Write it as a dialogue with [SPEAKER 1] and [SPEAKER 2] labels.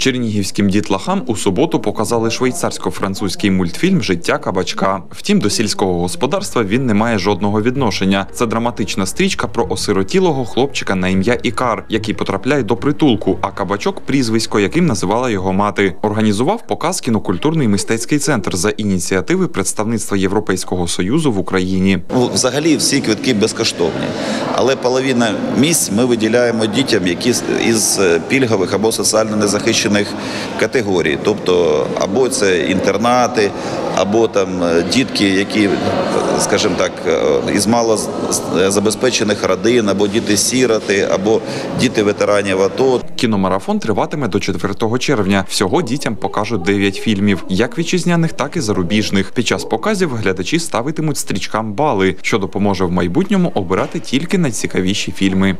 [SPEAKER 1] Чернігівським дітлахам у суботу показали швейцарсько-французький мультфільм Життя кабачка. Втім, до сільського господарства він не має жодного відношення. Це драматична стрічка про осиротілого хлопчика на ім'я Ікар, який потрапляє до притулку, а кабачок прізвисько, яким називала його мати. Організував показ кінокультурний мистецький центр за ініціативи представництва Європейського союзу в Україні.
[SPEAKER 2] Ну, Взагалі всі квитки безкоштовні, але половина місць ми виділяємо дітям, які із е, пільгових або соціально незахищених категорій. Тобто або це інтернати, або там е, дітки, які, е, скажімо так, е, із мало з- з- забезпечених родин, або діти-сіроти, або діти ветеранів АТО.
[SPEAKER 1] Кіномарафон триватиме до 4 червня. Всього дітям покажуть 9 фільмів, як вітчизняних, так і зарубіжних. Під час показів глядачі ставитимуть стрічкам бали, що допоможе в майбутньому обирати тільки найцікавіші фільми.